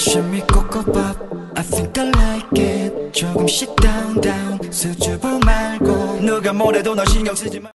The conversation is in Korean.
Coco pop I think I like it 조금씩 down down 수줍어 말고 누가 뭐래도 널 신경 쓰지 마